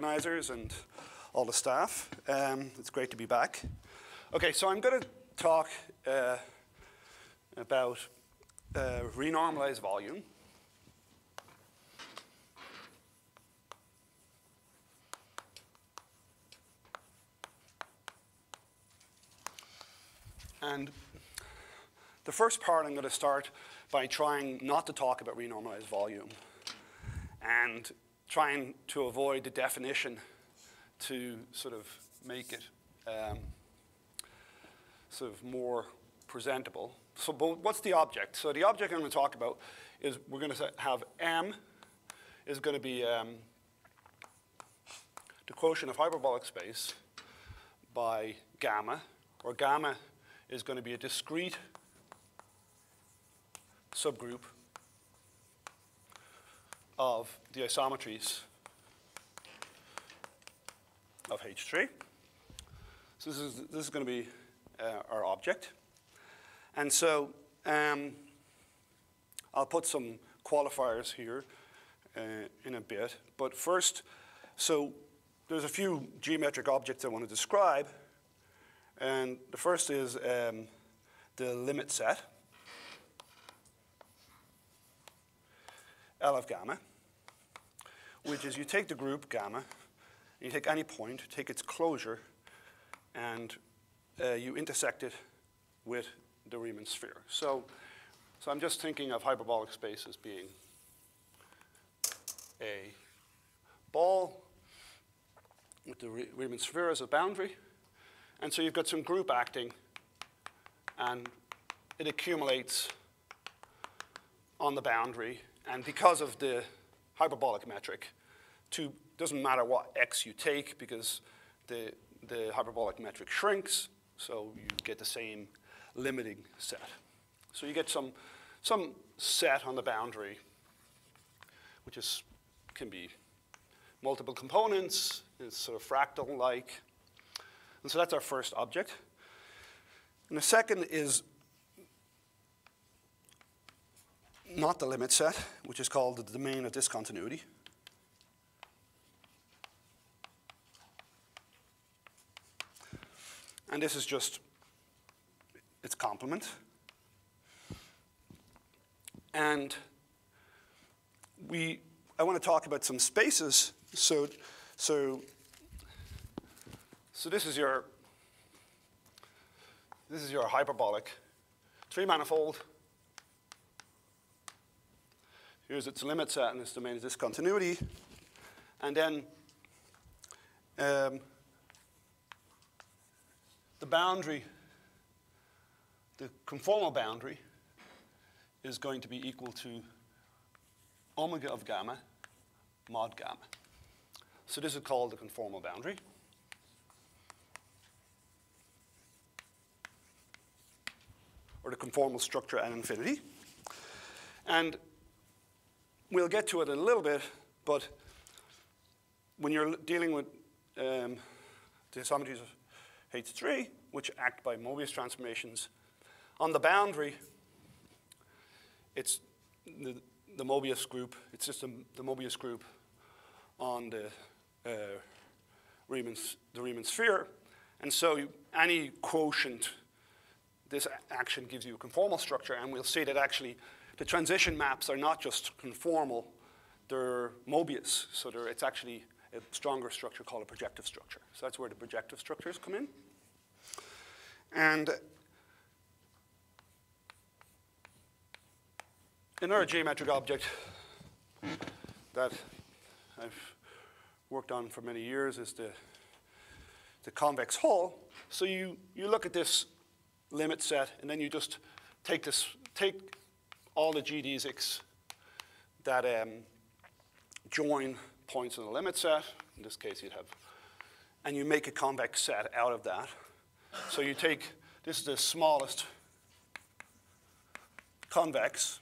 organizers and all the staff. Um, it's great to be back. Okay, so I'm going to talk uh, about uh, renormalized volume. And the first part, I'm going to start by trying not to talk about renormalized volume and trying to avoid the definition to sort of make it um, sort of more presentable. So what's the object? So the object I'm going to talk about is we're going to have M is going to be um, the quotient of hyperbolic space by gamma, or gamma is going to be a discrete subgroup of the isometries of H3. So this is, this is going to be uh, our object. And so um, I'll put some qualifiers here uh, in a bit. But first, so there's a few geometric objects I want to describe. And the first is um, the limit set, L of gamma, which is you take the group gamma, you take any point, take its closure, and uh, you intersect it with the Riemann sphere. So, so I'm just thinking of hyperbolic space as being a ball with the Riemann sphere as a boundary, and so you've got some group acting, and it accumulates on the boundary. And because of the hyperbolic metric, to, doesn't matter what x you take because the, the hyperbolic metric shrinks, so you get the same limiting set. So you get some, some set on the boundary, which is, can be multiple components, it's sort of fractal-like, and so that's our first object. And the second is not the limit set, which is called the domain of discontinuity. And this is just its complement. And we, I want to talk about some spaces. So, so so this is your this is your hyperbolic three manifold. Here's its limit set and this domain of discontinuity. And then um, the boundary, the conformal boundary, is going to be equal to omega of gamma mod gamma. So this is called the conformal boundary. or the conformal structure at infinity. And we'll get to it in a little bit, but when you're dealing with um, the isometries of H3, which act by Mobius transformations, on the boundary, it's the, the Mobius group, it's just a, the Mobius group on the uh, Riemann, the Riemann sphere. And so you, any quotient this action gives you a conformal structure, and we'll see that actually the transition maps are not just conformal, they're Mobius. So they're, it's actually a stronger structure called a projective structure. So that's where the projective structures come in. And another geometric object that I've worked on for many years is the, the convex hull. So you, you look at this limit set, and then you just take this, take all the geodesics that um, join points in the limit set. In this case, you'd have, and you make a convex set out of that. So you take, this is the smallest convex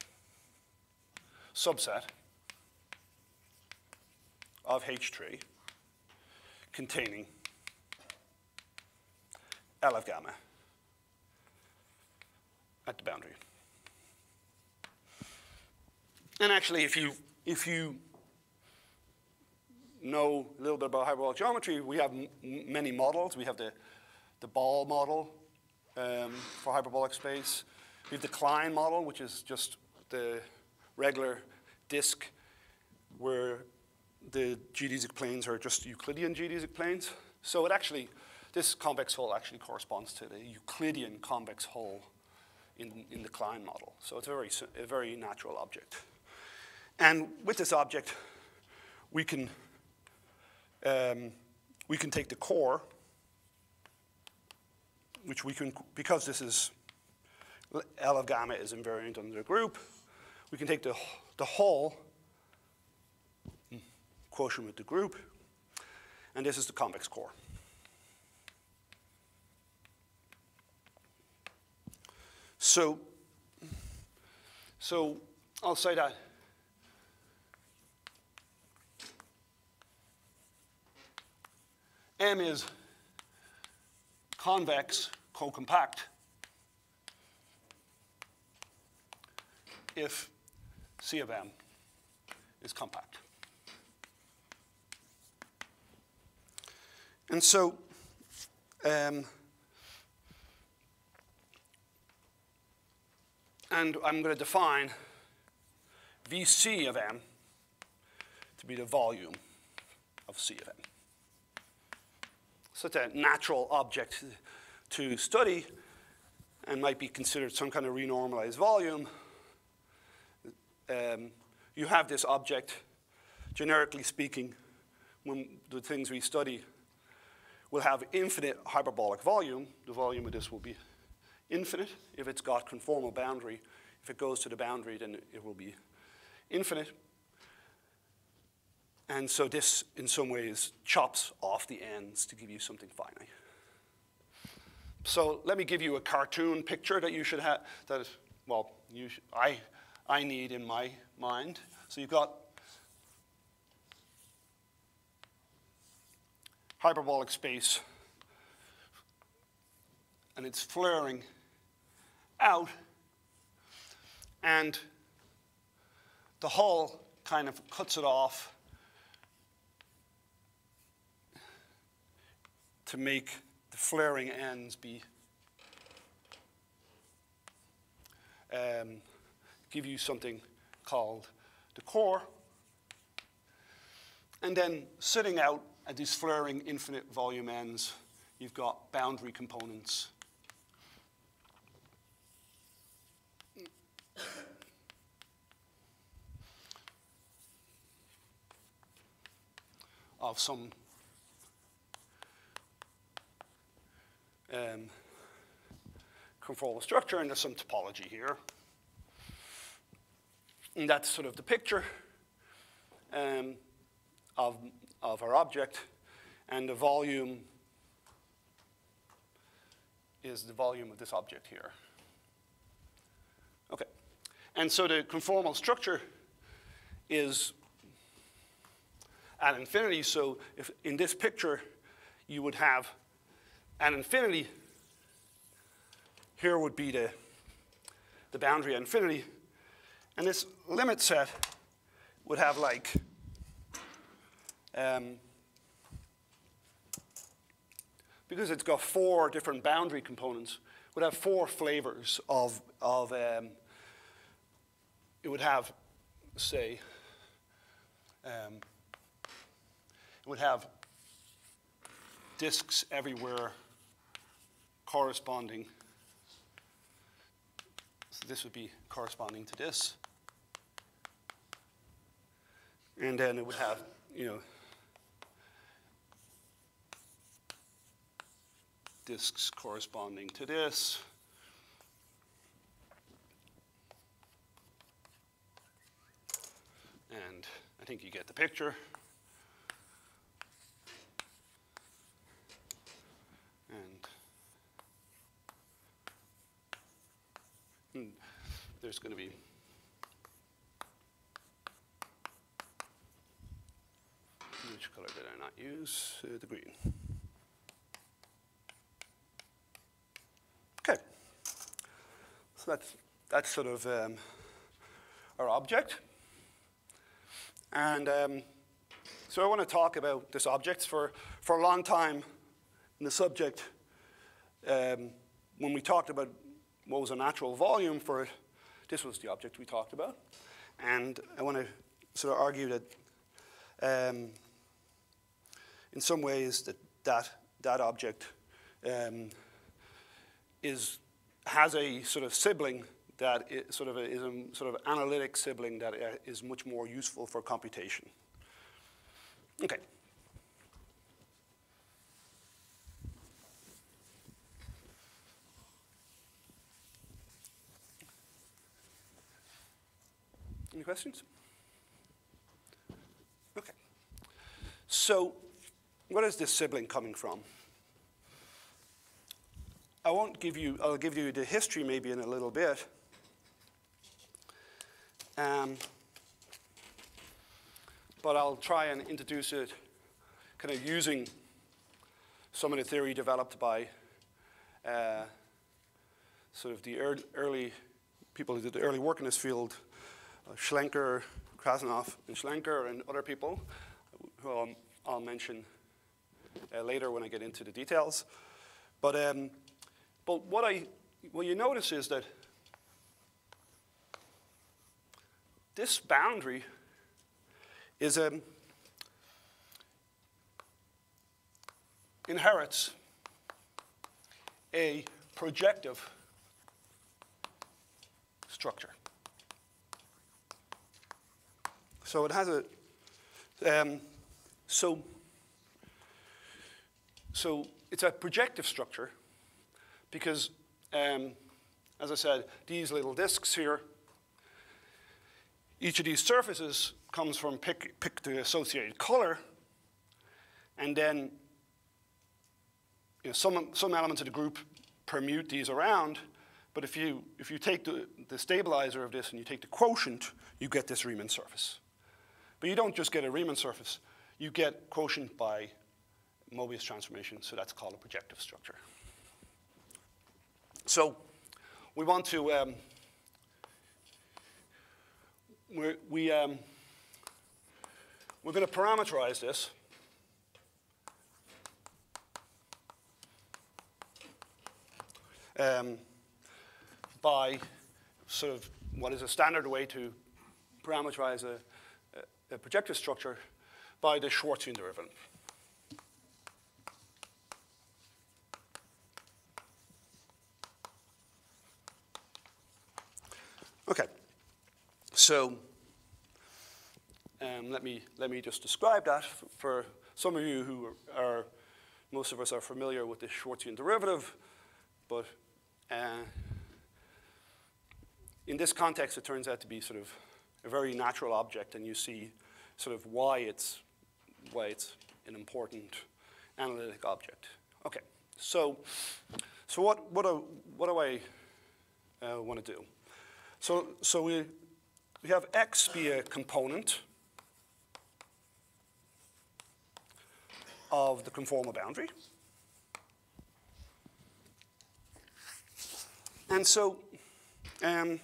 subset of H3 containing L of gamma at the boundary. And actually, if you, if you know a little bit about hyperbolic geometry, we have many models. We have the, the ball model um, for hyperbolic space. We have the Klein model, which is just the regular disk where the geodesic planes are just Euclidean geodesic planes. So it actually, this convex hull actually corresponds to the Euclidean convex hull in, in the Klein model. So it's a very, a very natural object. And with this object, we can, um, we can take the core, which we can, because this is, L of gamma is invariant under the group, we can take the, the hull quotient with the group, and this is the convex core. So, so I'll say that M is convex, co-compact, if C of M is compact. And so, um, and I'm going to define VC of M to be the volume of C of M. Such a natural object to study and might be considered some kind of renormalized volume. Um, you have this object, generically speaking, when the things we study will have infinite hyperbolic volume. The volume of this will be infinite if it's got conformal boundary. If it goes to the boundary, then it will be infinite. And so this, in some ways, chops off the ends to give you something finite. So let me give you a cartoon picture that you should have, that, well, you I, I need in my mind. So you've got hyperbolic space, and it's flaring out, and the hull kind of cuts it off to make the flaring ends be um, give you something called the core. And then sitting out at these flaring infinite volume ends, you've got boundary components. of some um, conformal structure, and there's some topology here. And that's sort of the picture um, of of our object, and the volume is the volume of this object here. Okay. And so the conformal structure is at infinity. So if in this picture you would have an infinity, here would be the, the boundary at infinity. And this limit set would have like um, because it's got four different boundary components, would have four flavors of, of um, it would have, say, um, it would have disks everywhere corresponding. So this would be corresponding to this. And then it would have, you know, disks corresponding to this. And I think you get the picture. And hmm, there's going to be which color did I not use? Uh, the green. Okay. So that's, that's sort of um, our object. And um, So I want to talk about this object. For, for a long time in the subject, um, when we talked about what was a natural volume for it, this was the object we talked about. And I want to sort of argue that um, in some ways that that, that object um, is, has a sort of sibling that is sort of a, is a sort of analytic sibling that uh, much more useful for computation. Okay. Any questions? Okay. So, where is this sibling coming from? I won't give you, I'll give you the history maybe in a little bit. Um, but I'll try and introduce it kind of using some of the theory developed by uh, sort of the early, early, people who did the early work in this field, Schlenker, Krasnov, and Schlenker, and other people, who I'll, I'll mention uh, later when I get into the details. But, um, but what, I, what you notice is that this boundary is um, inherits a projective structure. So it has a, um, so, so it's a projective structure because, um, as I said, these little disks here, each of these surfaces comes from pick, pick the associated color, and then you know, some, some elements of the group permute these around, but if you, if you take the, the stabilizer of this and you take the quotient, you get this Riemann surface. But you don't just get a Riemann surface, you get quotient by Mobius transformation, so that's called a projective structure. So we want to, um, we're, we, um, we're going to parameterize this. Um, by sort of what is a standard way to parameterize a, a projective structure by the Schwarzian derivative. Okay, so um, let, me, let me just describe that for some of you who are, are, most of us are familiar with the Schwarzian derivative, but uh, in this context, it turns out to be sort of a very natural object, and you see sort of why it's, why it's an important analytic object. Okay, so, so what, what, do, what do I uh, want to do? So, so we, we have x be a component of the conformal boundary. And so, um,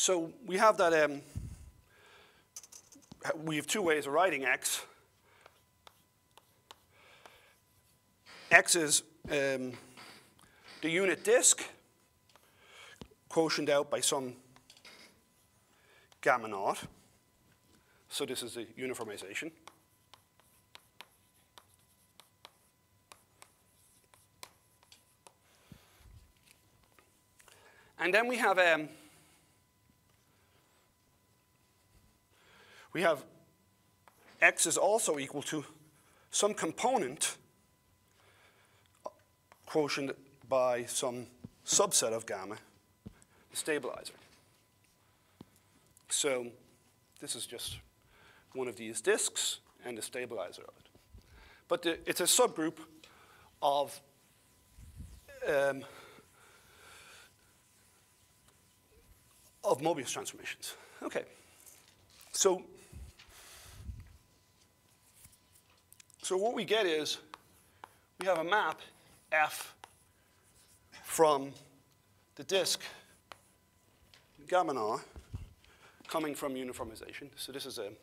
so we have that, um, we have two ways of writing x. x is um, the unit disk, quotient out by some gamma naught. So this is the uniformization. And then we have um, we have x is also equal to some component quotient by some subset of gamma the stabilizer. So this is just one of these disks and the stabilizer of it. But the, it's a subgroup of um, of Mobius transformations. Okay. So, so what we get is we have a map F from the disk gamma naught coming from uniformization. So this is a and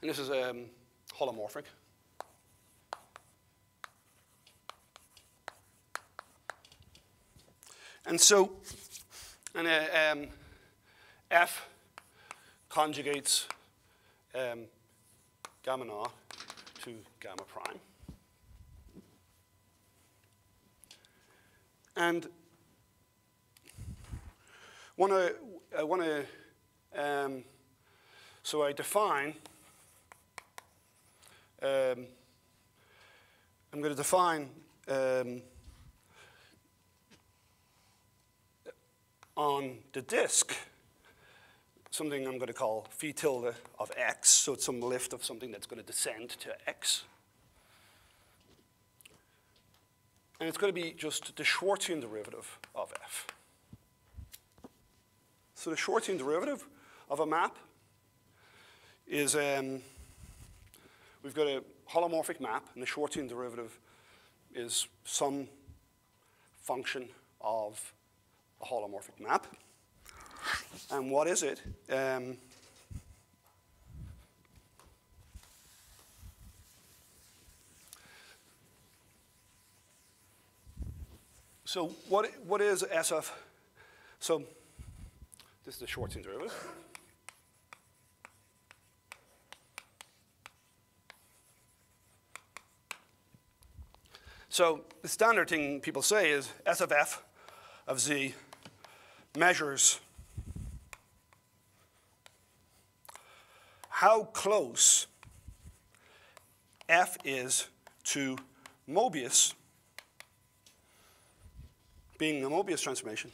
this is um, holomorphic. And so, and uh, um, F conjugates um, gamma naught to gamma prime. And I want to, um, so I define, um, I'm going to define um, on the disk something I'm going to call phi tilde of x, so it's some lift of something that's going to descend to x. And it's going to be just the Schwarzian derivative of f. So the Schwarzian derivative of a map is, um, we've got a holomorphic map, and the Schwarzian derivative is some function of a holomorphic map. And what is it? Um, so what, what is SF? So this is the Schwarzian derivative. So the standard thing people say is S of f of z measures how close f is to Mobius being the Mobius transformation.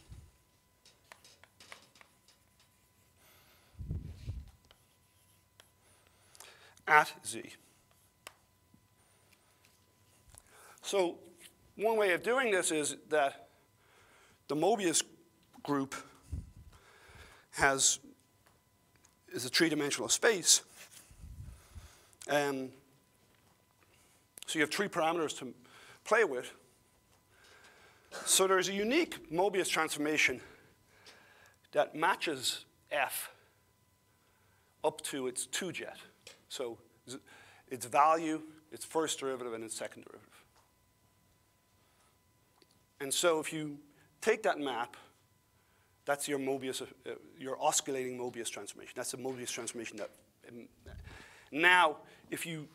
at z. So one way of doing this is that the Mobius group has is a three-dimensional space. Um, so you have three parameters to play with. So there's a unique Mobius transformation that matches f up to its 2 jet. So its value, its first derivative, and its second derivative. And so if you take that map that's your Mobius, uh, your osculating Mobius transformation. That's the Mobius transformation that. Um, now, if you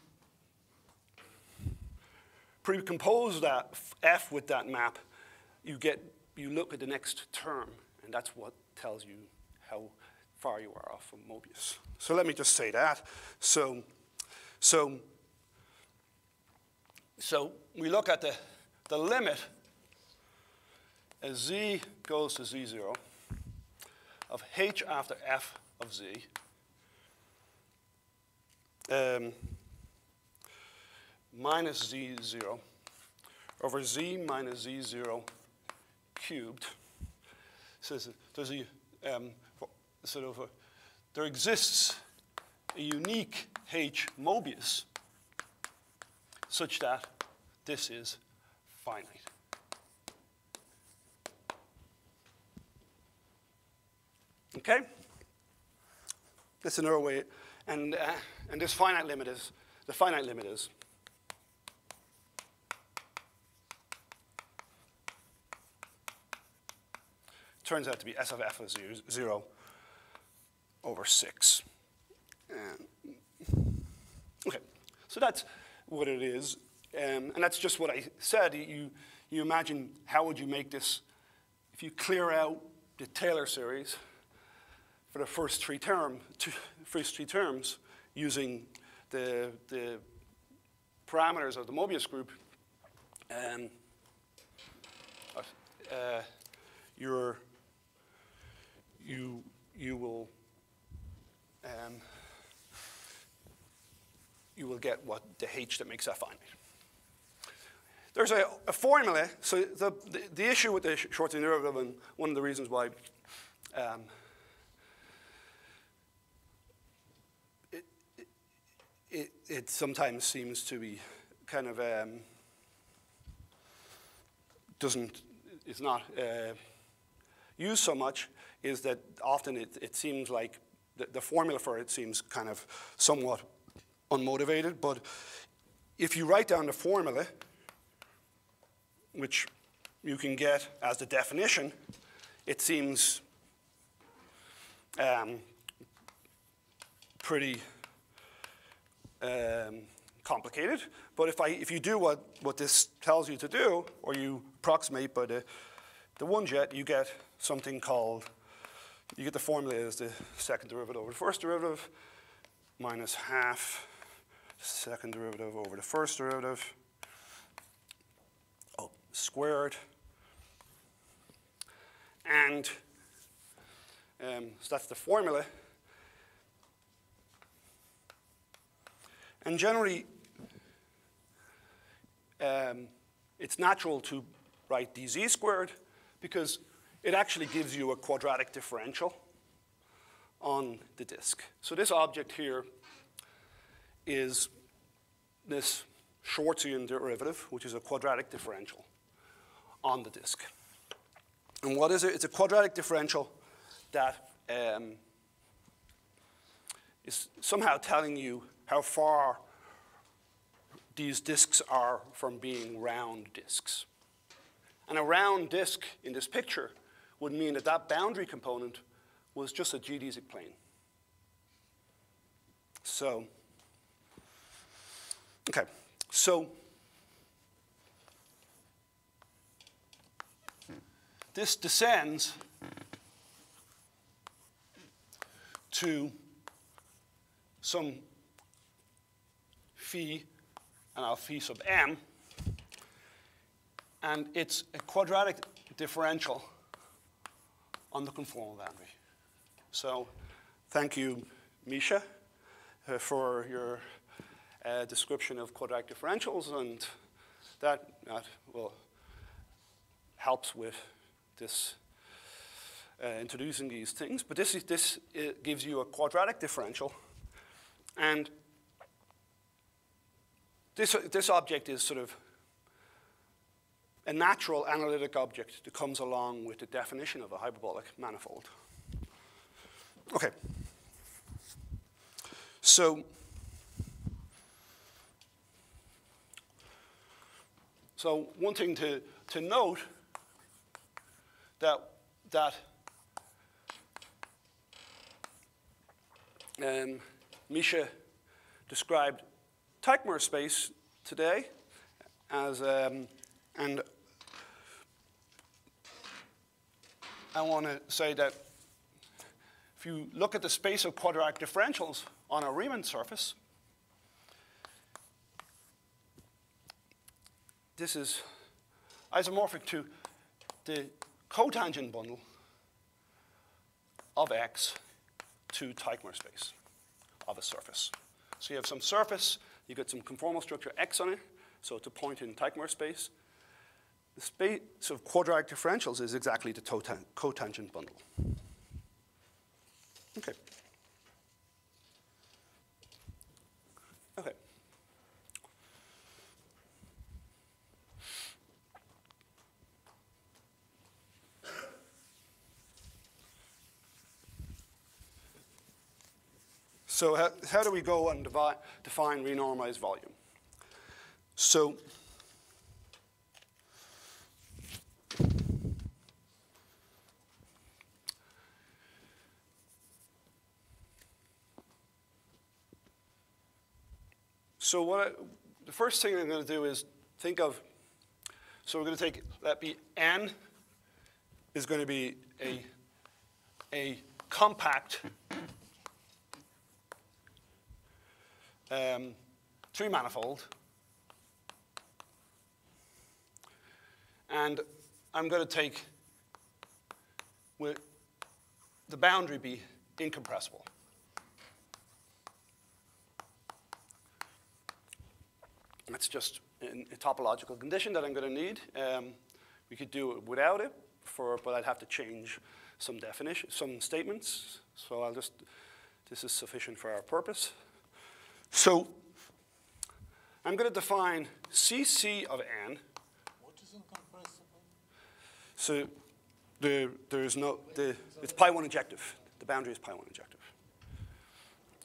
precompose that f with that map, you get you look at the next term, and that's what tells you how far you are off from Mobius. So let me just say that. So, so, so we look at the, the limit as z goes to z0 of h after f of z um, minus z0 over z minus z0 cubed. Says there's a um, sort of a, there exists a unique H Mobius such that this is finite. Okay? That's another way. And, uh, and this finite limit is, the finite limit is turns out to be S of f of 0 over 6. And, okay, so that's what it is. Um, and that's just what I said. You, you imagine how would you make this if you clear out the Taylor series for the first three term, two, first three terms using the, the parameters of the Mobius group, um, uh, you're, you, you will um, you will get what the H that makes that finite. There's a, a formula. So the, the, the, issue with the Schwarzian derivative, and one of the reasons why um, it, it sometimes seems to be kind of um, doesn't, is not uh, used so much is that often it, it seems like the, the formula for it seems kind of somewhat unmotivated, but if you write down the formula, which you can get as the definition, it seems um, pretty um, complicated. But if, I, if you do what, what this tells you to do, or you approximate by the, the one jet, you get something called, you get the formula as the second derivative over the first derivative minus half second derivative over the first derivative oh, squared. And um, so that's the formula. And generally, um, it's natural to write dz squared because it actually gives you a quadratic differential on the disk. So this object here is this Schwarzian derivative, which is a quadratic differential on the disk. And what is it? It's a quadratic differential that um, is somehow telling you how far these disks are from being round disks. And a round disk in this picture would mean that that boundary component was just a geodesic plane. So, okay, so this descends to some phi and our phi sub m, and it's a quadratic differential on the conformal boundary. So thank you, Misha, uh, for your uh, description of quadratic differentials, and that, that will helps with this uh, introducing these things. But this, is, this gives you a quadratic differential, and this, this object is sort of a natural analytic object that comes along with the definition of a hyperbolic manifold. Okay. So, so one thing to, to note that, that um, Misha described Teichmüller space today as, um, and I want to say that if you look at the space of quadratic differentials on a Riemann surface, this is isomorphic to the cotangent bundle of X to Teichmüller space of a surface. So you have some surface, you get some conformal structure X on it, so it's a point in Teichmüller space. The space of quadratic differentials is exactly the cotangent bundle. Okay. Okay. So how, how do we go and define renormalized volume? So So what I, the first thing I'm going to do is think of, so we're going to take, that be n is going to be a, a compact um, three manifold. And I'm going to take the boundary be incompressible. That's just a topological condition that I'm going to need. Um, we could do it without it, for, but I'd have to change some definition, some statements. So I'll just, this is sufficient for our purpose. So I'm going to define Cc of n. What is incompressible? So the, there's no, the, it's pi 1 injective. The boundary is pi 1 injective.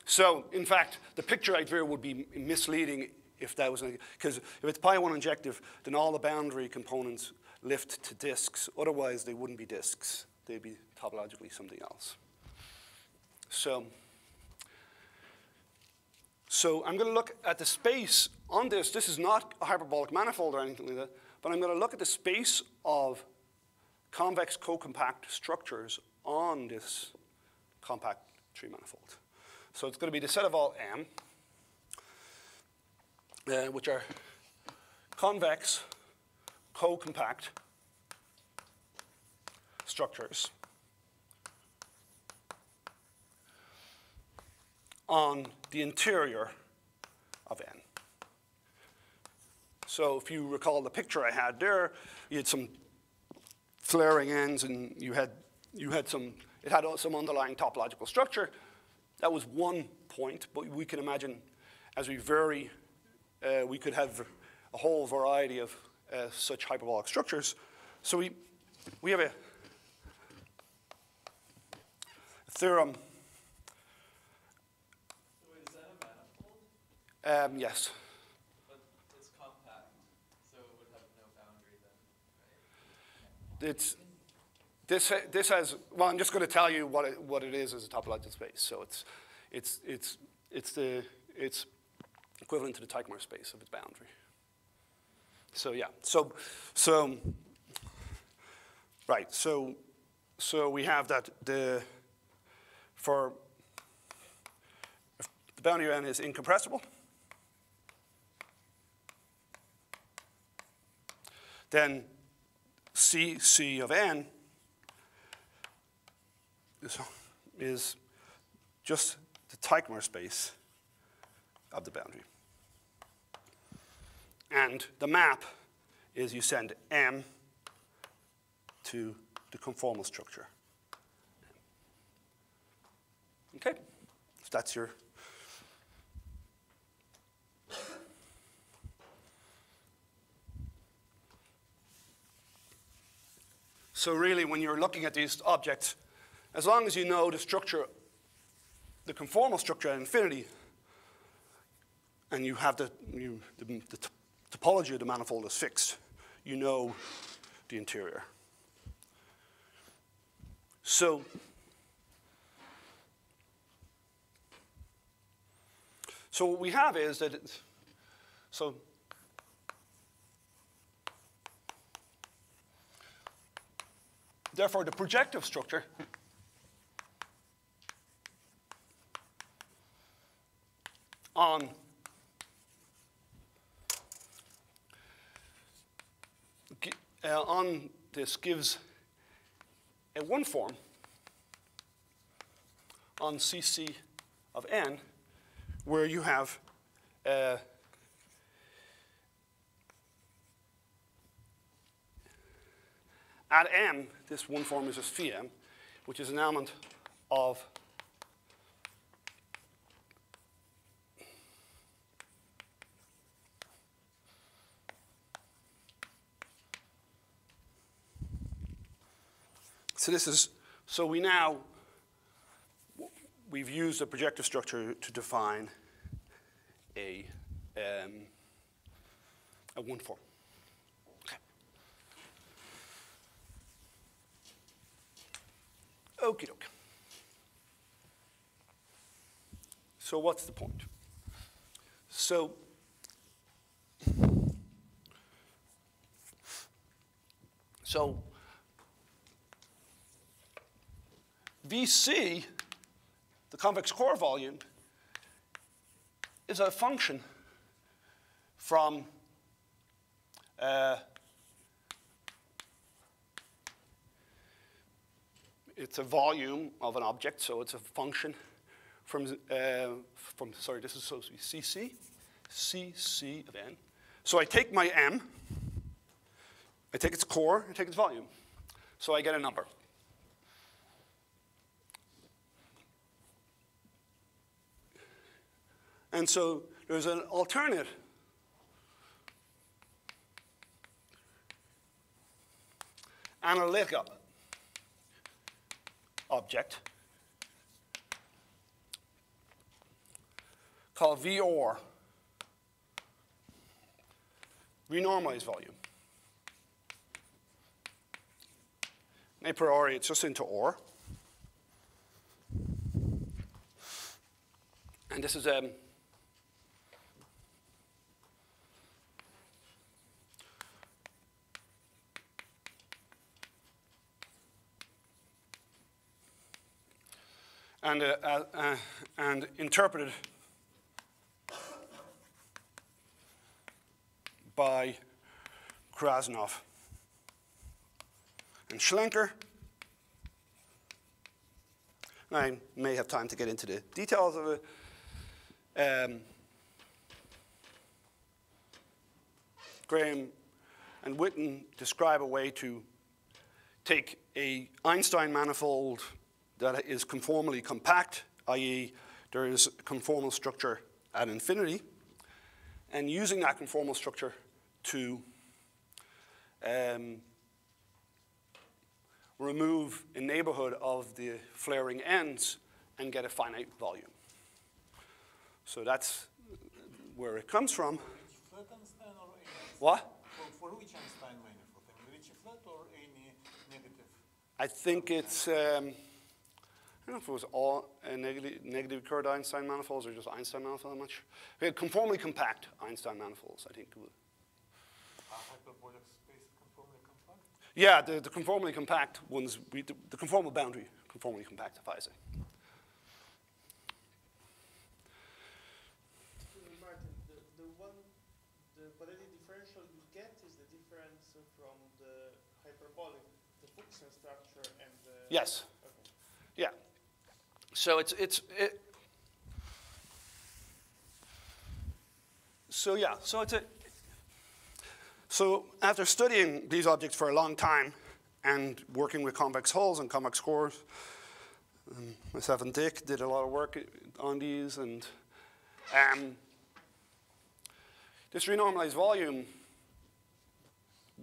So, in fact, the picture right there would be misleading if that was, because if it's pi 1 injective, then all the boundary components lift to disks. Otherwise, they wouldn't be disks. They'd be topologically something else. So, so I'm going to look at the space on this. This is not a hyperbolic manifold or anything like that, but I'm going to look at the space of convex co-compact structures on this compact three manifold. So it's going to be the set of all M, uh, which are convex co-compact structures on the interior of N. So if you recall the picture I had there, you had some flaring ends and you had, you had some, it had some underlying topological structure. That was one point, but we can imagine as we vary, uh, we could have a whole variety of uh, such hyperbolic structures. So we, we have a, a theorem Um, yes. But it's compact, so it would have no boundary then, right? It's, this, this has, well, I'm just going to tell you what it, what it is as a topological space. So it's, it's, it's, it's, the, it's equivalent to the Teichmüller space of its boundary. So yeah, so, so, right, so, so we have that the, for, the boundary n is incompressible, then C, C of n is, is just the Teichmüller space of the boundary. And the map is you send M to the conformal structure. Okay? So that's your So really, when you're looking at these objects, as long as you know the structure, the conformal structure at infinity, and you have the, you, the, the topology of the manifold is fixed, you know the interior. So, so what we have is that, so Therefore, the projective structure. On uh, on this gives a one form on CC of n where you have uh, At m, this one form is phi m, which is an element of So this is, so we now, we've used a projective structure to define a, um, a one form. Okie doke. So what's the point? So so VC, the convex core volume, is a function from uh, it's a volume of an object, so it's a function from, uh, from sorry, this is supposed to be cc, cc of n. So I take my m, I take its core, I take its volume. So I get a number. And so there's an alternate analytical object called VOR, renormalized volume. A priori, it's just into OR. And this is um, and, uh, uh, uh, and interpreted by Krasnov and Schlenker. I may have time to get into the details of it. Um, Graham and Witten describe a way to take a Einstein manifold that is conformally compact, i.e., there is a conformal structure at infinity, and using that conformal structure to um, remove a neighborhood of the flaring ends and get a finite volume. So that's where it comes from. Which flat Einstein or any? What? For, for which Einstein manifold? I mean, flat or any negative? I think it's, um, I don't know if it was all negative, negative curved Einstein manifolds or just Einstein manifold, I'm not sure. We had conformally compact Einstein manifolds, I think. Hyperbolic space conformally compact? Yeah, the, the conformally compact ones, we, the, the conformal boundary conformally compactifies it. Martin, the, the one, the Borelli differential you get is the difference from the hyperbolic, the Fuchsian structure and the. Yes. So it's, it's, it, so yeah, so it's a, so after studying these objects for a long time and working with convex hulls and convex cores, um, myself and Dick did a lot of work on these and um, this renormalized volume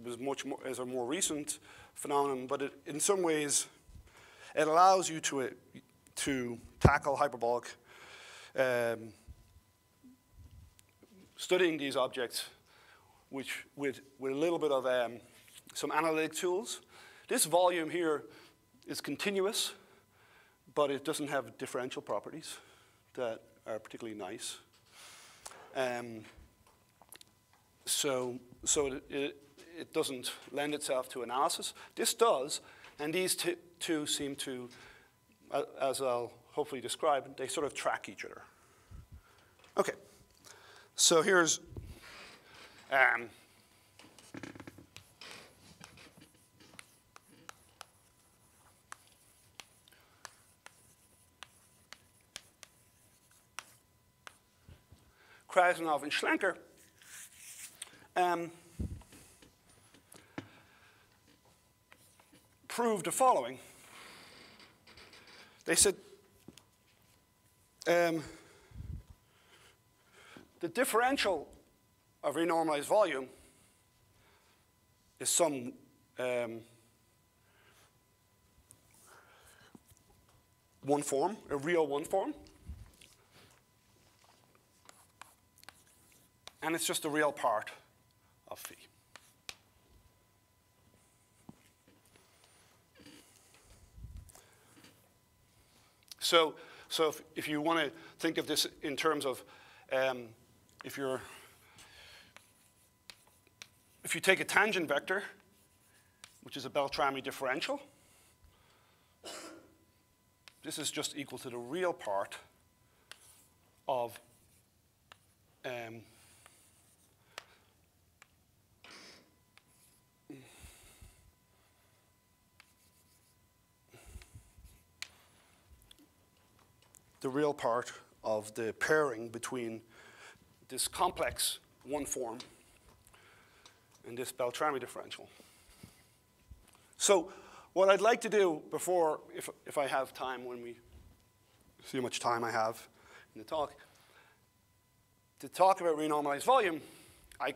was much more, is a more recent phenomenon, but it, in some ways it allows you to, to tackle hyperbolic, um, studying these objects which, with, with a little bit of um, some analytic tools. This volume here is continuous, but it doesn't have differential properties that are particularly nice. Um, so so it, it, it doesn't lend itself to analysis. This does, and these two seem to, as I'll hopefully describe, they sort of track each other. Okay, so here's um, Krasnov and Schlenker. Um, proved the following. They said um, the differential of renormalized volume is some um, one form, a real one form. And it's just a real part of phi. So, so if, if you want to think of this in terms of um, if you're if you take a tangent vector, which is a Beltrami differential, this is just equal to the real part of um, the real part of the pairing between this complex one form and this Beltrami differential. So what I'd like to do before, if, if I have time when we see how much time I have in the talk, to talk about renormalized volume, I,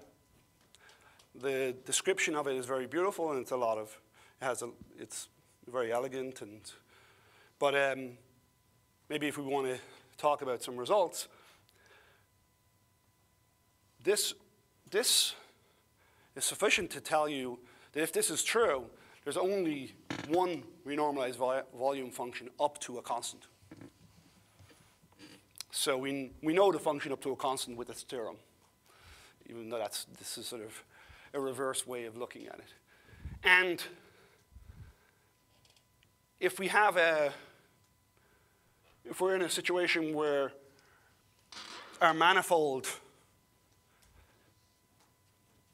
the description of it is very beautiful and it's a lot of It has a, it's very elegant and, but um, maybe if we want to talk about some results, this, this is sufficient to tell you that if this is true, there's only one renormalized vol volume function up to a constant. So we, we know the function up to a constant with this theorem, even though that's, this is sort of a reverse way of looking at it. And if we have a, if we're in a situation where our manifold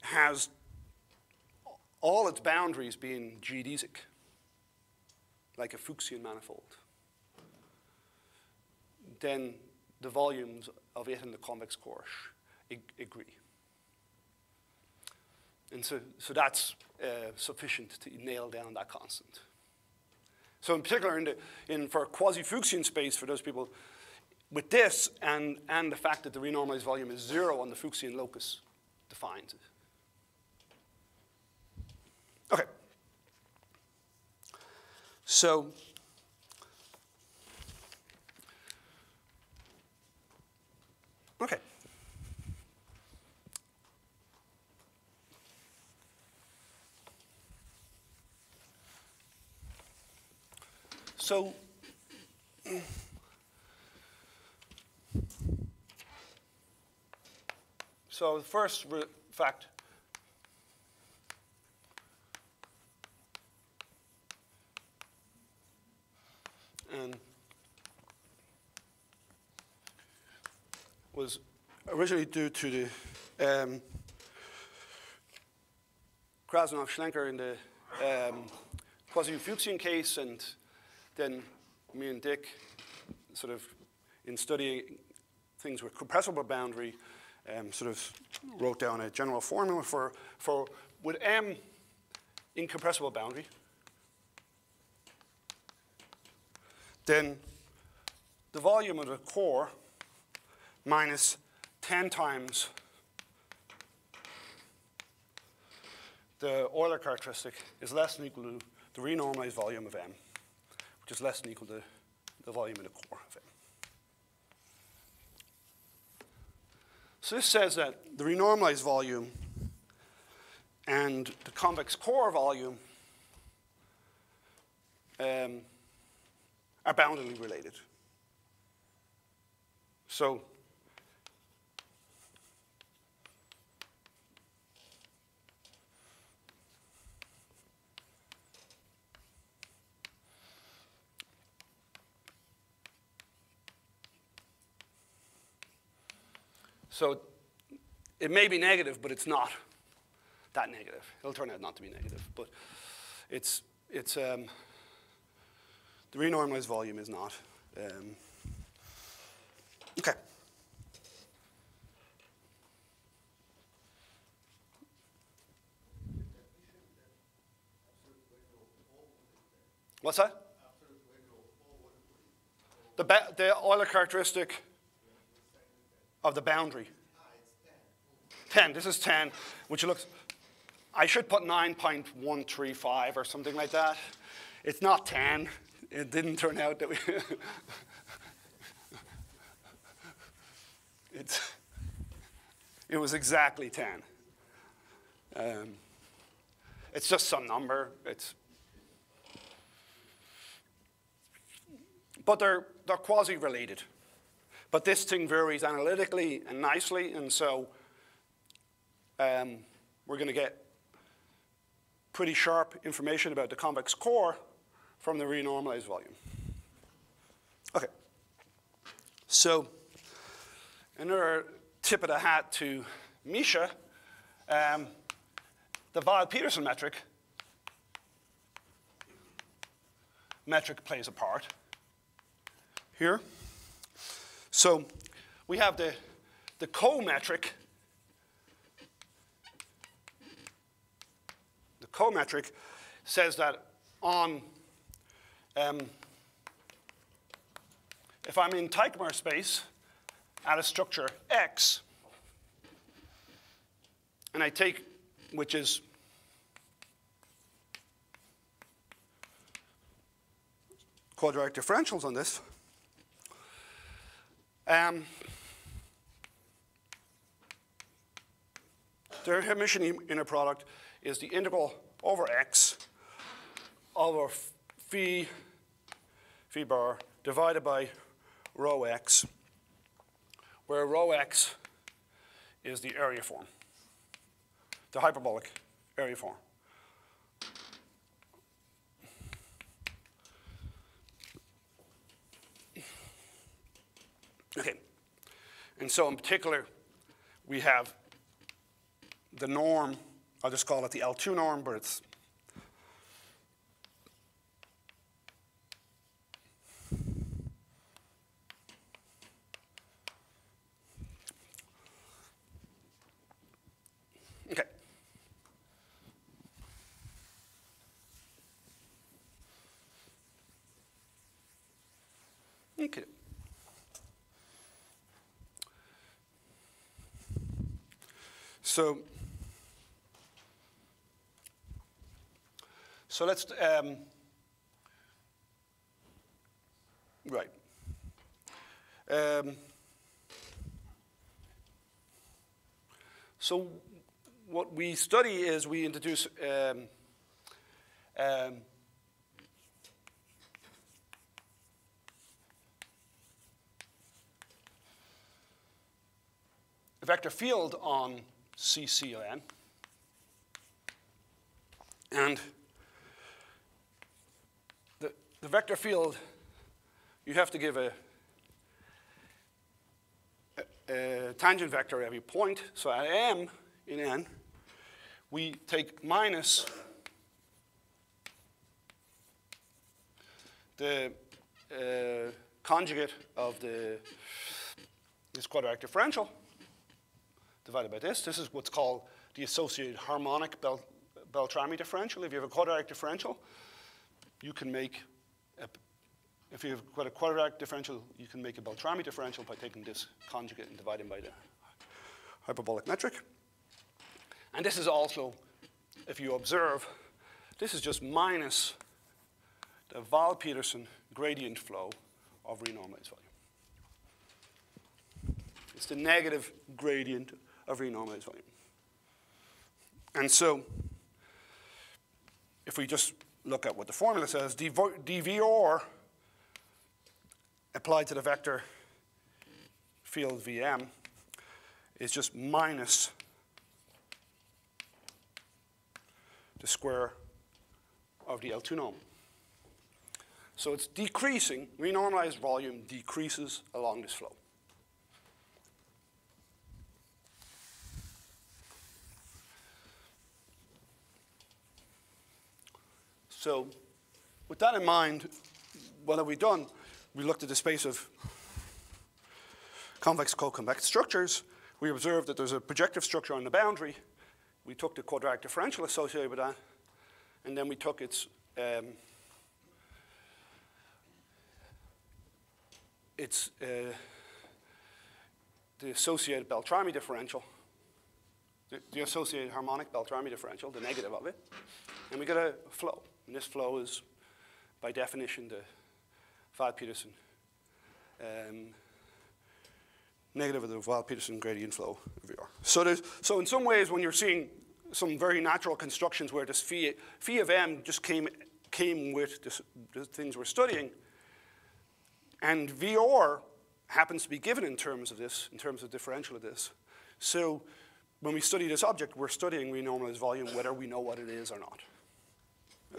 has all its boundaries being geodesic, like a Fuchsian manifold, then the volumes of it and the convex core agree. And so, so that's uh, sufficient to nail down that constant. So in particular, in, the, in for quasi-Fuchsian space, for those people, with this and, and the fact that the renormalized volume is zero on the Fuchsian locus defines it. Okay. So Okay. So, so the first fact. And was originally due to the um, Krasnov Schlenker in the um, quasi-Fuchsian case, and then me and Dick, sort of in studying things with compressible boundary, um, sort of wrote down a general formula for, for with M incompressible boundary, then the volume of the core minus 10 times the Euler characteristic is less than equal to the renormalized volume of M, which is less than equal to the volume in the core of it. So this says that the renormalized volume and the convex core volume um, are boundedly related. So So it may be negative, but it's not that negative. It'll turn out not to be negative, but it's, it's um, the renormalized volume is not. Um, okay. What's that? The, the Euler characteristic of the boundary? 10. This is 10, which looks, I should put 9.135 or something like that. It's not 10. It didn't turn out that we. it's, it was exactly 10. Um, it's just some number. It's, but they're, they're quasi-related. But this thing varies analytically and nicely, and so um, we're going to get pretty sharp information about the convex core from the renormalized volume. Okay. So another tip of the hat to Misha, um, the Weil-Petersson metric metric plays a part here. So we have the, the co-metric. The co-metric says that on, um, if I'm in Teichmüller space at a structure X, and I take, which is quadratic differentials on this. Um, the Hermitian in- inner product is the integral over x over phi, phi bar divided by rho x, where rho x is the area form, the hyperbolic area form. Okay. And so in particular, we have the norm, I'll just call it the L2 norm, but it's Okay. Okay. So, so let's, um, right. Um, so what we study is we introduce um, um, a vector field on CC. And the, the vector field, you have to give a, a, a tangent vector every point. So at m in n, we take minus the uh, conjugate of the this quadratic differential divided by this. This is what's called the associated harmonic Bel Beltrami differential. If you have a quadratic differential, you can make a, if you have got a quadratic differential, you can make a Beltrami differential by taking this conjugate and dividing by the hyperbolic metric. And this is also, if you observe, this is just minus the Weil-Petersson gradient flow of renormalized volume. It's the negative gradient of renormalized volume. And so, if we just look at what the formula says, dV dVr applied to the vector field Vm is just minus the square of the L2 norm. So it's decreasing, renormalized volume decreases along this flow. So with that in mind, what have we done? We looked at the space of convex co-convex structures. We observed that there's a projective structure on the boundary. We took the quadratic differential associated with that, and then we took its um, its uh, the associated Beltrami differential, the, the associated harmonic Beltrami differential, the negative of it, and we get a flow. And this flow is, by definition, the Weil-Petersson um, negative of the Weil-Petersson gradient flow of. So, so in some ways, when you're seeing some very natural constructions where this phi, phi of m just came, came with this, the things we're studying, and VR happens to be given in terms of this, in terms of differential of this. So when we study this object, we're studying renormalized volume whether we know what it is or not.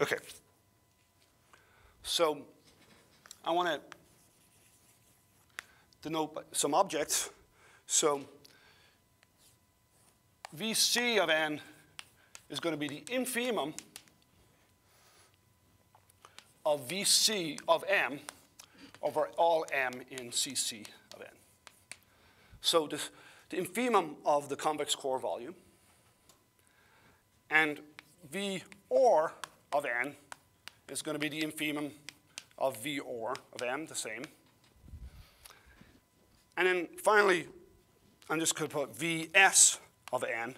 Okay. So I want to denote some objects. So VC of n is going to be the infimum of VC of m over all m in CC of n. So this, the infimum of the convex core volume and V or of n is going to be the infimum of V or of m, the same. And then finally, I'm just going to put Vs of n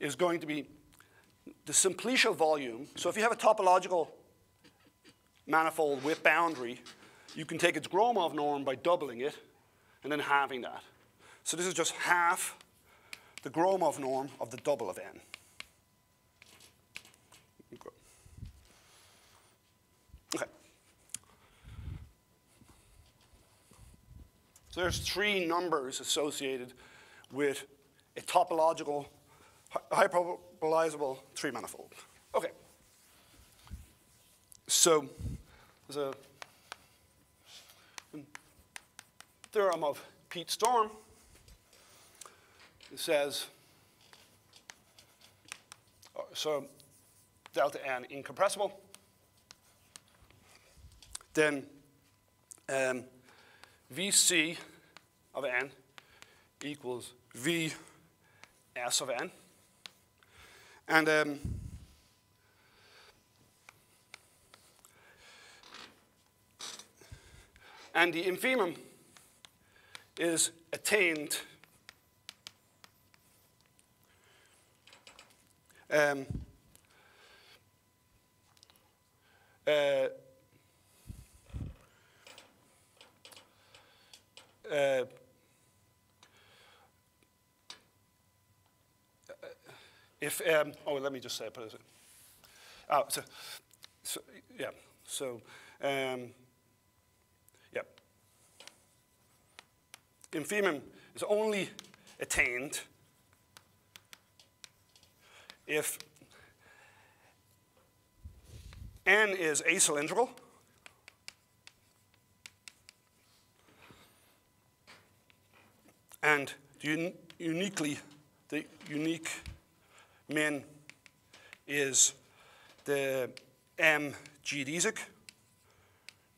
is going to be the simplicial volume. So if you have a topological manifold with boundary, you can take its Gromov norm by doubling it and then halving that. So this is just half the Gromov norm of the double of n. Okay. So there's three numbers associated with a topological, hy- hyperbolizable three manifold. Okay. So there's a theorem of Pete Storm. It says, uh, so delta n incompressible. Then um, Vc of n equals V S of n. And um, and the infimum is attained um, uh, uh, if um, oh let me just say put it oh so, so yeah so um, yeah. Infimum is only attained if n is acylindrical and un uniquely the unique min is the m geodesic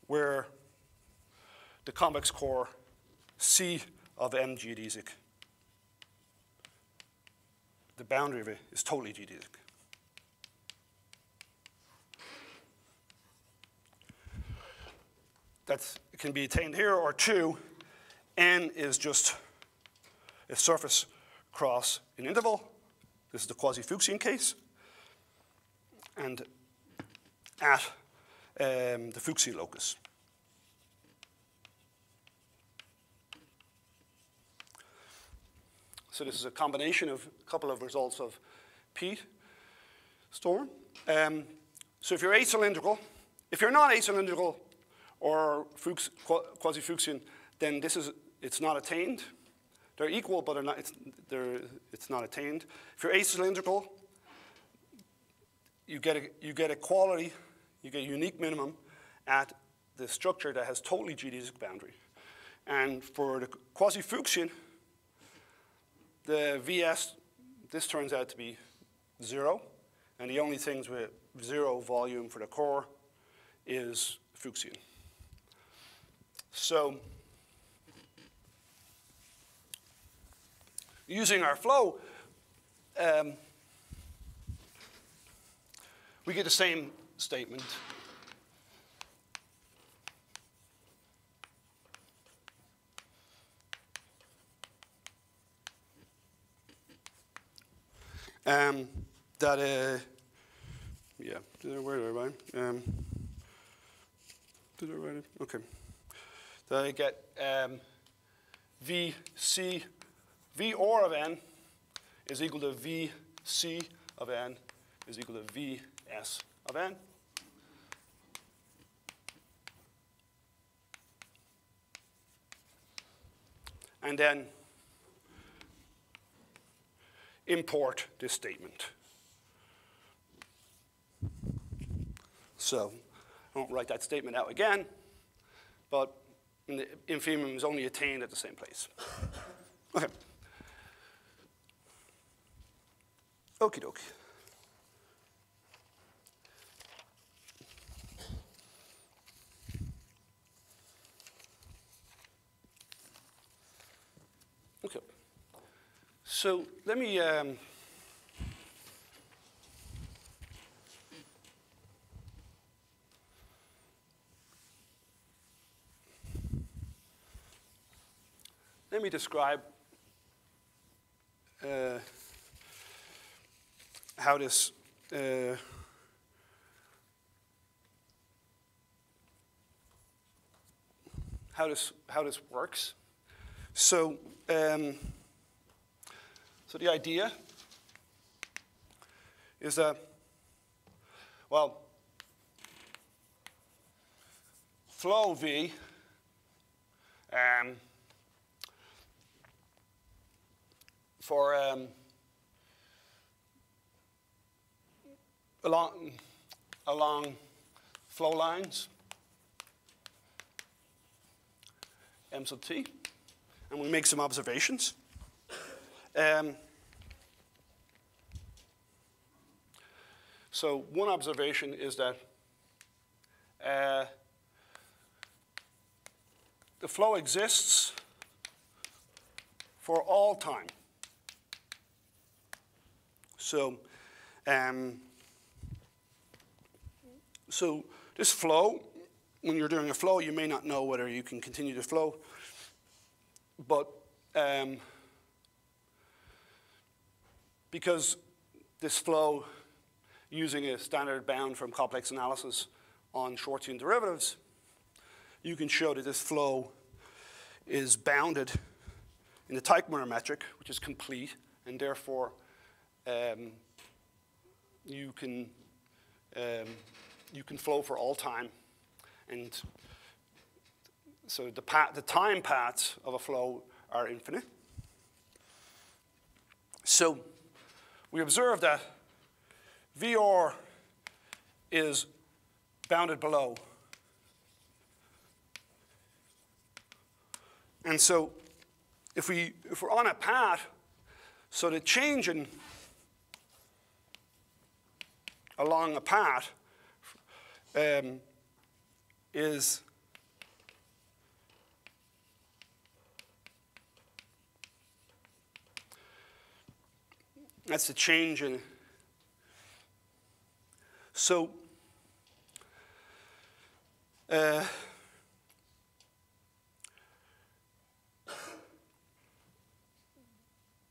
where the convex core C of M geodesic the boundary of it is totally geodesic. That can be attained here, or two, n is just a surface cross an interval. This is the quasi-Fuchsian case. And at um, the Fuchsian locus. So this is a combination of a couple of results of Pete Storm. Um, so if you're acylindrical, if you're not acylindrical or Fuchs, quasi-Fuchsian, then this is, it's not attained. They're equal, but not, it's, it's not attained. If you're acylindrical, you get, a, you get a quality, you get a unique minimum at the structure that has totally geodesic boundary. And for the quasi-Fuchsian, the VS, this turns out to be zero, and the only things with zero volume for the core is Fuchsian. So using our flow, um, we get the same statement. Um, that, uh, yeah, did I, where did I write? Um, did I write it? Okay. That I get um, VC, V or of n is equal to VC of n is equal to Vs of n. And then import this statement. So I won't write that statement out again, but the infimum is only attained at the same place. Okay. Okie dokie. Okay. So let me um, let me describe uh, how this uh, how this, how this works. So, um, so the idea is that, well, flow V um, for um, along, along flow lines, m sub t, and we make some observations. Um, so one observation is that uh, the flow exists for all time. So, um, so this flow, when you're doing a flow, you may not know whether you can continue to flow, but um, because this flow using a standard bound from complex analysis on Schwarzian derivatives, you can show that this flow is bounded in the Teichmüller metric, which is complete, and therefore um, you can um, you can flow for all time, and so the path, the time paths of a flow are infinite. So we observe that VR is bounded below. And so if, we, if we're on a path, so the change in along a path um, is that's the change in so uh,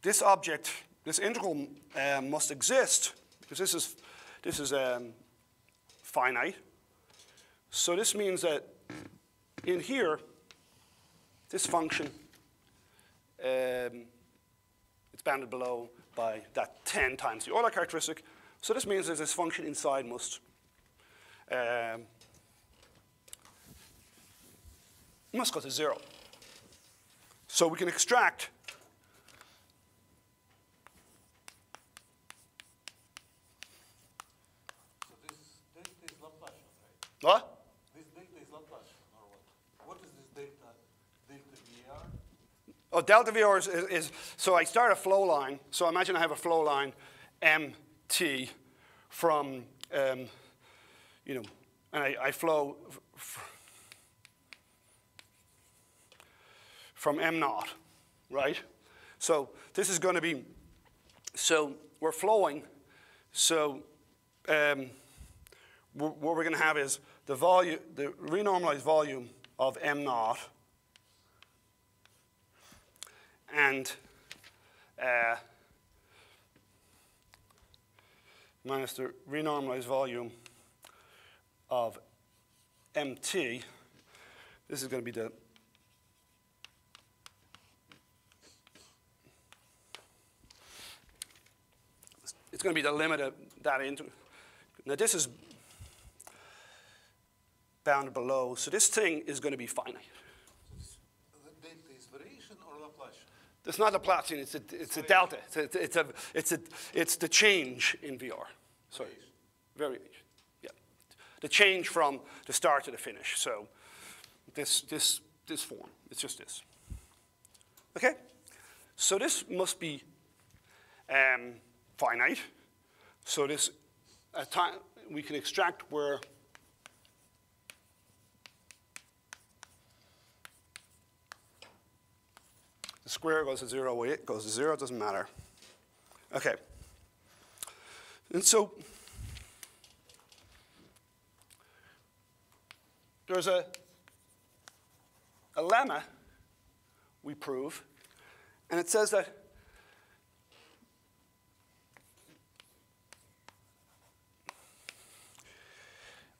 this object, this integral um, must exist because this is, this is um, finite. So this means that in here, this function, um, it's bounded below by that 10 times the Euler characteristic. So this means that this function inside must um, must go to zero. So we can extract So this delta is Laplacian, right? what? This delta is Laplacian, or what? What is this delta, delta VR? Oh, delta VR is, is, is, so I start a flow line. So imagine I have a flow line MT from, um, you know, and I, I flow from M naught, right? So this is going to be, so we're flowing. So um, what we're going to have is the volume, the renormalized volume of M naught and uh, minus the renormalized volume of MT. This is going to be the it's going to be the limit of that into. Now this is bounded below, so this thing is going to be finite. So this, the delta is variation or Laplacian? It's not Laplacian, it's a, it's a delta. It's a, it's, a, it's, a, it's the change in VR. Sorry, variation. Yeah. The change from the start to the finish. So this, this, this form, it's just this. Okay? So this must be um, finite. So this, a time, we can extract where The square goes to zero, it goes to zero, it doesn't matter. Okay. And so there's a, a lemma we prove, and it says that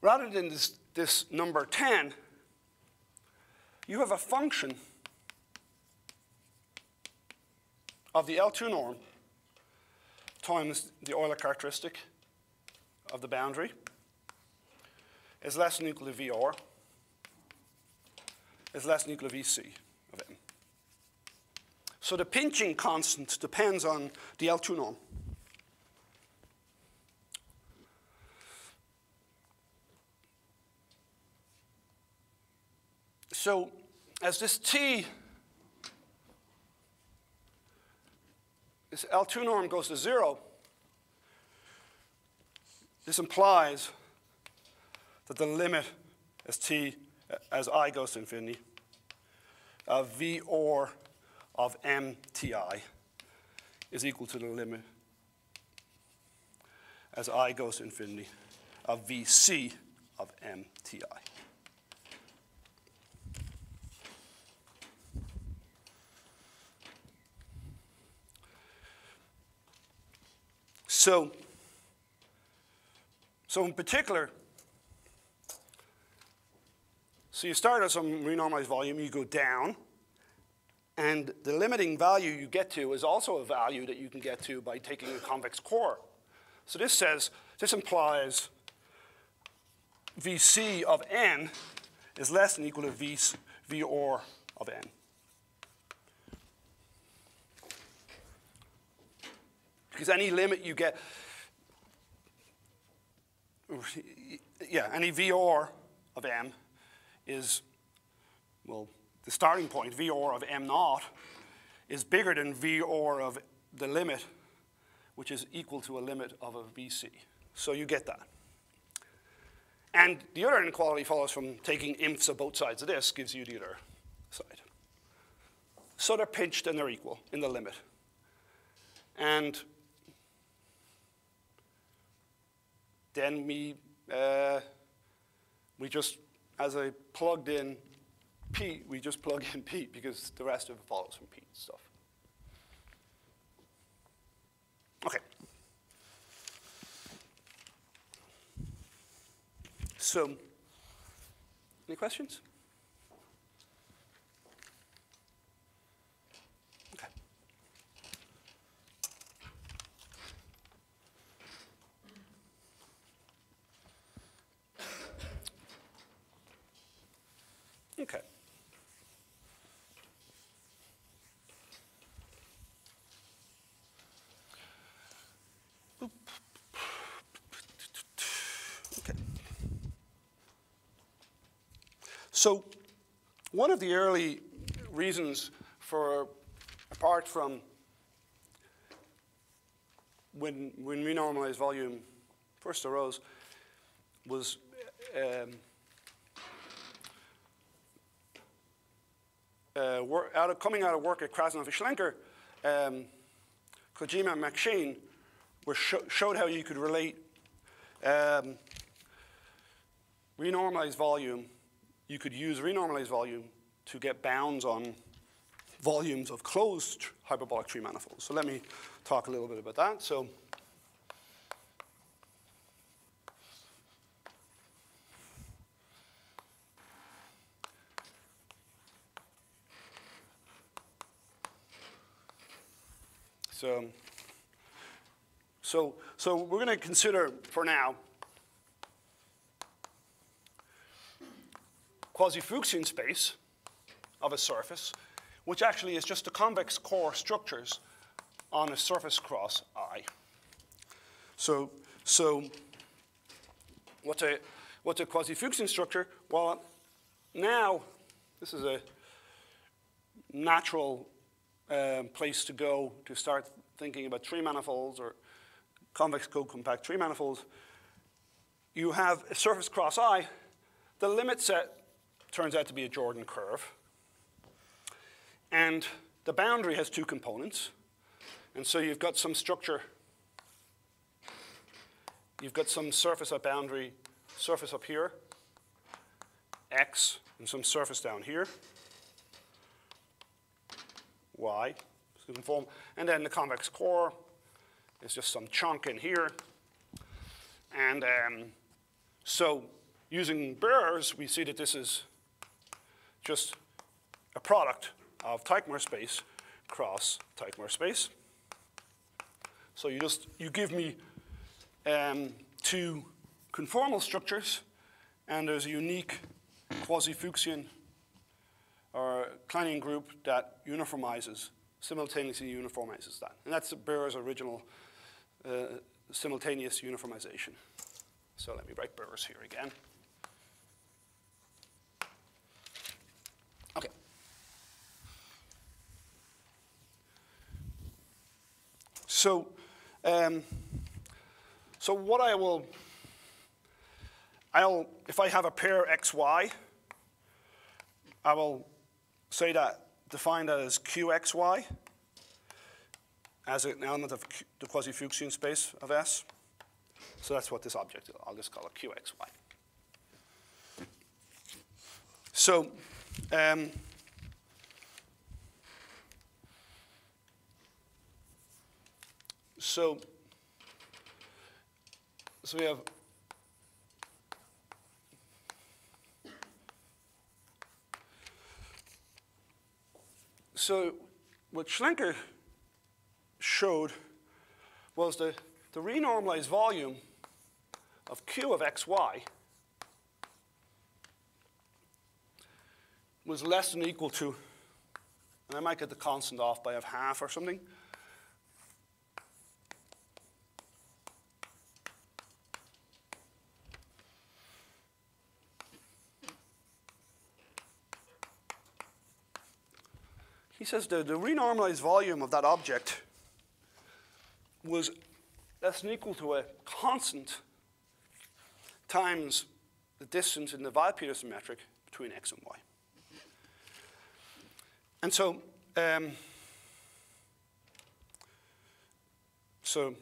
rather than this, this number 10, you have a function of the L2 norm times the Euler characteristic of the boundary is less than equal to VR is less than equal to VC of M. So the pinching constant depends on the L2 norm. So as this T, this L2 norm goes to zero, this implies that the limit as T, as I goes to infinity, of V or of MTI is equal to the limit as I goes to infinity of VC of MTI. So, so in particular, so you start at some renormalized volume, you go down, and the limiting value you get to is also a value that you can get to by taking a convex core. So this says, this implies Vc of n is less than equal to v, v or of n. Because any limit you get, yeah, any VR of m is, well, the starting point, VR of m naught, is bigger than VR of the limit, which is equal to a limit of a VC. So you get that. And the other inequality follows from taking imps of both sides of this gives you the other side. So they're pinched and they're equal in the limit. And then we, uh, we just, as I plugged in Pete, we just plug in Pete because the rest of it follows from Pete stuff. Okay. So, any questions? Okay. Okay. Okay. So, one of the early reasons for, apart from when, when renormalized volume first arose, was um, uh, out of, coming out of work at Krasnov Schlenker, um, Kojima and McShane were sho- showed how you could relate um, renormalized volume. You could use renormalized volume to get bounds on volumes of closed hyperbolic three manifolds. So let me talk a little bit about that. So. So, so, so we're going to consider for now quasi-Fuchsian space of a surface, which actually is just the convex core structures on a surface cross I. So, so what's a, what's a quasi-Fuchsian structure? Well, now this is a natural um, place to go to start thinking about three manifolds or convex co-compact three manifolds. You have a surface cross I. The limit set turns out to be a Jordan curve. And the boundary has two components. And so you've got some structure. You've got some surface at boundary, surface up here, x, and some surface down here y, form. And then the convex core is just some chunk in here. And um, so using Bers, we see that this is just a product of Teichmüller space cross Teichmüller space. So you just, you give me um, two conformal structures, and there's a unique quasi-Fuchsian or Kleinian group that uniformizes, simultaneously uniformizes that. And that's Bers' original uh, simultaneous uniformization. So let me write Bers' here again. So, um, so what I will, I'll, if I have a pair xy, I will say that, define that as qxy as an element of Q, the quasi-Fuchsian space of S. So that's what this object is. I'll just call it qxy. So, um, so, so we have So what Schlenker showed was the, the renormalized volume of Q of xy was less than or equal to, and I might get the constant off by half or something. Says the, the renormalized volume of that object was less than equal to a constant times the distance in the Weil-Petersson metric between x and y. And so, um, so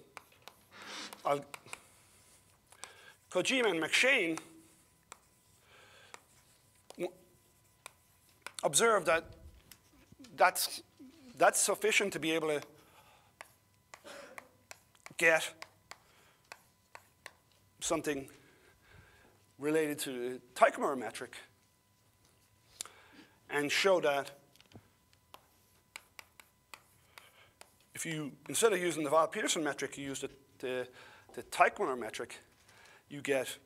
I'll, Kojima and McShane observed that that's, that's sufficient to be able to get something related to the Teichmüller metric and show that if you, instead of using the Weil-Petersson metric, you use the, the, the Teichmüller metric, you get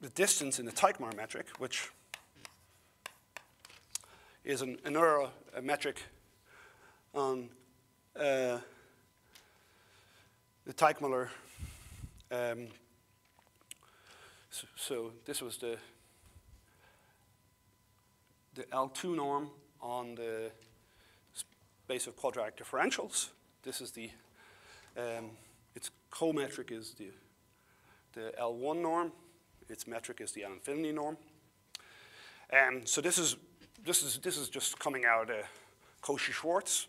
the distance in the Teichmüller metric, which is an, an error, a metric on uh, the Teichmüller. Um, so, so, this was the the L2 norm on the space of quadratic differentials. This is the um, its co-metric is the the L1 norm. Its metric is the L infinity norm. And so this is this is, this is just coming out of Cauchy-Schwarz,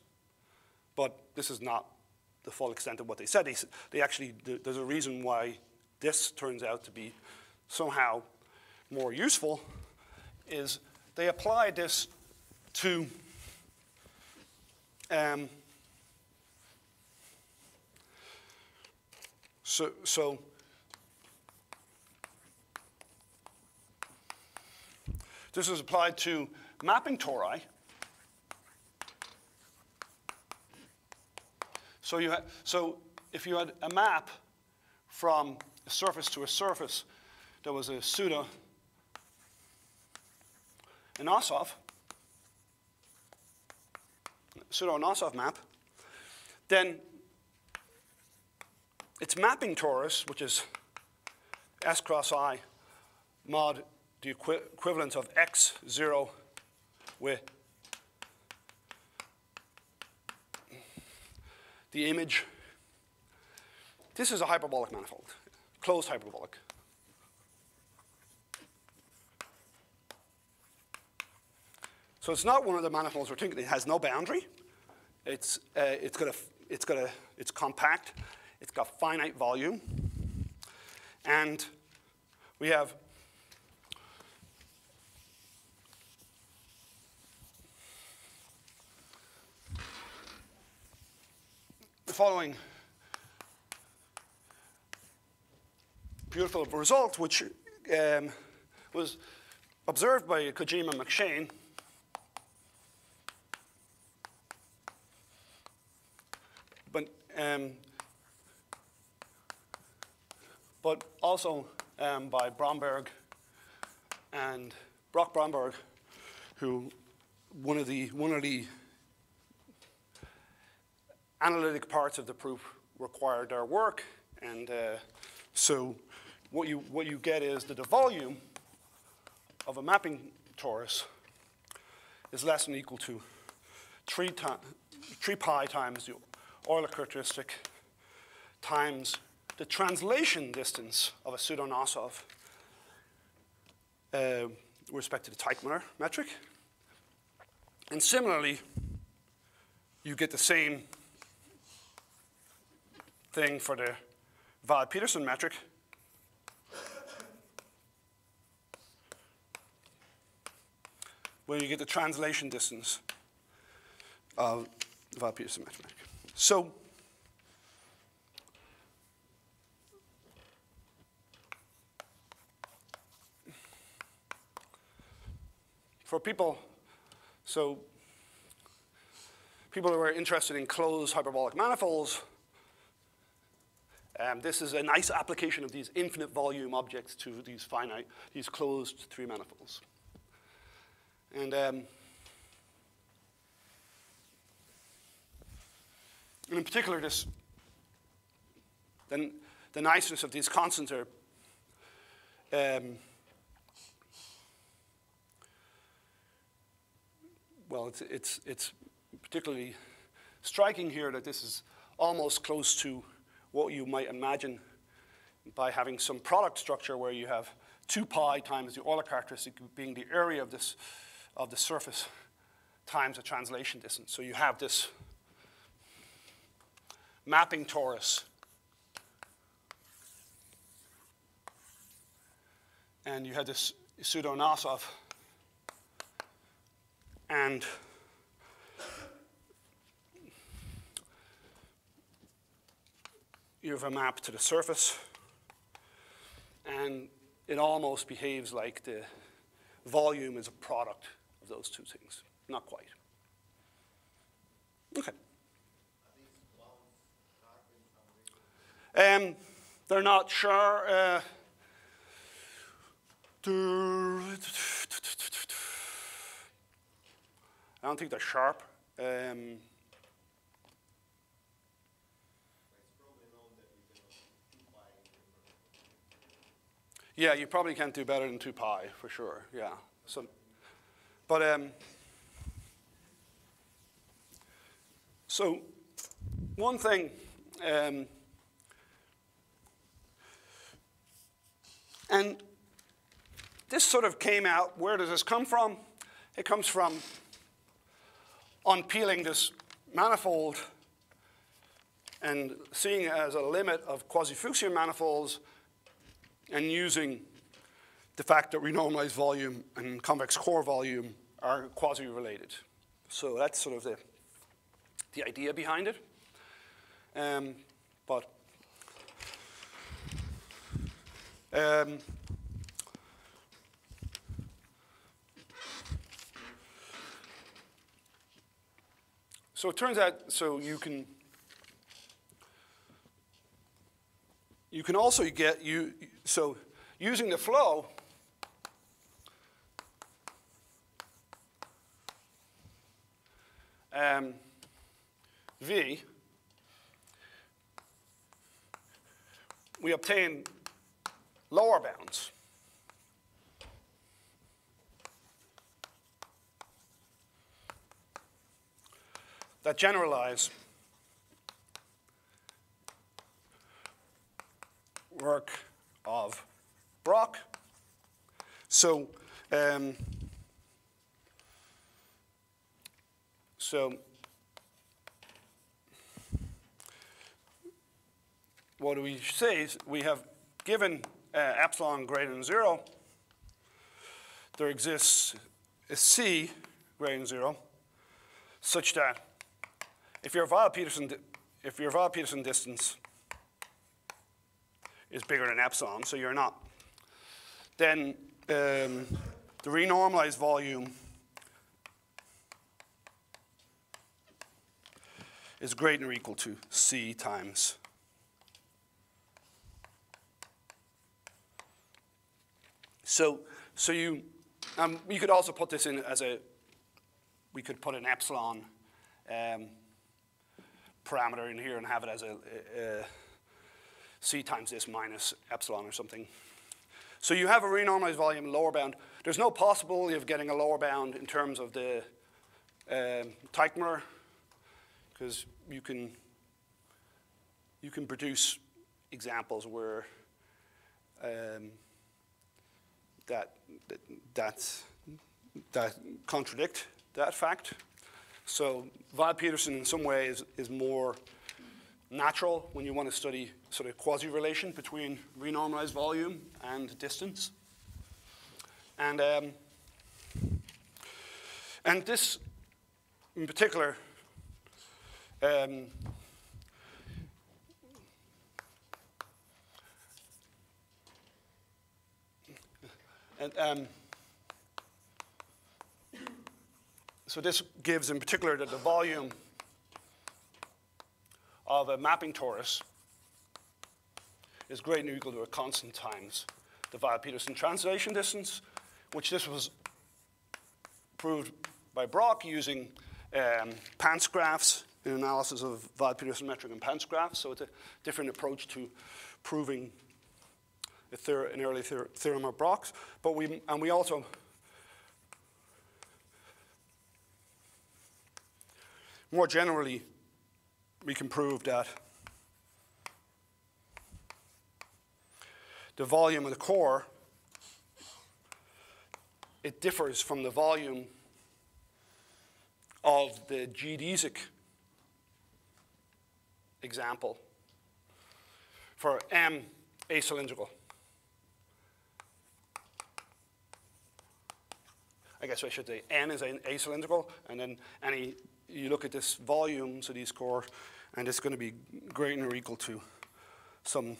but this is not the full extent of what they said. They, they actually, there's a reason why this turns out to be somehow more useful, is they applied this to um, so, so this is applied to mapping tori. So, you had, so if you had a map from a surface to a surface that was a pseudo Anosov, pseudo Anosov map, then its mapping torus, which is S cross I mod the equi equivalent of x0 with the image. This is a hyperbolic manifold, closed hyperbolic. So it's not one of the manifolds we're thinking. It has no boundary. It's, uh, it's, got a, it's, got a, it's compact. It's got finite volume. And we have following beautiful result, which um, was observed by Kojima McShane. But, um, but also um, by Bromberg and Brock Bromberg, who one of the, one of the analytic parts of the proof required their work, and uh, so what you what you get is that the volume of a mapping torus is less than or equal to 3, ti- 3 pi times the Euler characteristic times the translation distance of a pseudo-Anosov uh, with respect to the Teichmüller metric. And similarly, you get the same thing for the Weil-Petersson metric. where you get the translation distance of the Weil-Petersson metric. So for people, so people who are interested in closed hyperbolic manifolds, um, this is a nice application of these infinite volume objects to these finite, these closed three manifolds. And um, and in particular, this then the niceness of these constants are um, well, it's, it's, it's particularly striking here that this is almost close to what you might imagine by having some product structure where you have 2 pi times the Euler characteristic being the area of this of the surface times the translation distance. So you have this mapping torus. And you have this pseudo Anosov. And you have a map to the surface. And it almost behaves like the volume is a product of those two things. Not quite. Okay. Um, they're not sure. Uh, I don't think they're sharp. Um, yeah, you probably can't do better than 2 pi, for sure, yeah. So, but, um, so one thing, um, and this sort of came out, where does this come from? It comes from unpeeling this manifold and seeing it as a limit of quasi-Fuchsian manifolds and using the fact that renormalized volume and convex core volume are quasi-related. So that's sort of the, the idea behind it. Um, but um, so it turns out, so you can you can also get you so using the flow um, V, we obtain lower bounds. that generalize work of Brock. So, um, so what do we say is we have given uh, epsilon greater than zero, there exists a C greater than zero, such that if your Weil-Petersson if your Weil-Petersson distance is bigger than epsilon, so you're not, then um, the renormalized volume is greater than or equal to C times So, so you, um, you could also put this in as a, we could put an epsilon um, parameter in here and have it as a, a, a c times this minus epsilon or something. So you have a renormalized volume lower bound. There's no possibility of getting a lower bound in terms of the um, Teichmüller, because you can, you can produce examples where um, that, that, that contradict that fact. So Weil-Petersson in some ways is more natural when you want to study sort of quasi-relation between renormalized volume and distance. And, um, and this, in particular, um, and, um, so this gives in particular that the volume of a mapping torus is greater than or equal to a constant times the Weil-Petersson translation distance, which this was proved by Brock using um, Pants graphs in analysis of Weil-Petersson metric and Pants graphs. So it's a different approach to proving an early theorem of Brock's. But we, and we also more generally, we can prove that the volume of the core, it differs from the volume of the geodesic example for M acylindrical. I guess I should say N is acylindrical, and then any you look at this volume, so these core, and it's going to be greater or equal to some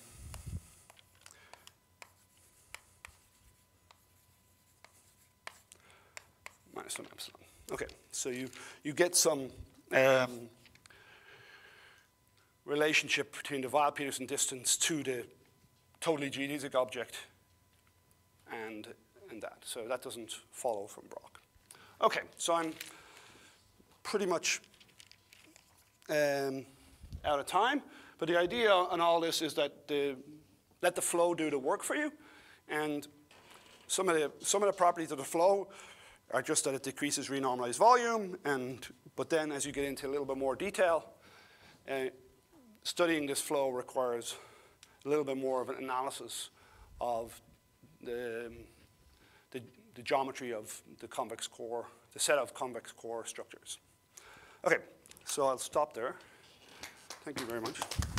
minus some epsilon. Okay, so you, you get some um, relationship between the Weil-Petersson distance to the totally geodesic object and, and that. So that doesn't follow from Brock. Okay, so I'm pretty much um, out of time. But the idea on all this is that the, let the flow do the work for you. And some of, the, some of the properties of the flow are just that it decreases renormalized volume. And, but then as you get into a little bit more detail, uh, studying this flow requires a little bit more of an analysis of the, the, the geometry of the convex core, the set of convex core structures. Okay, so I'll stop there. Thank you very much.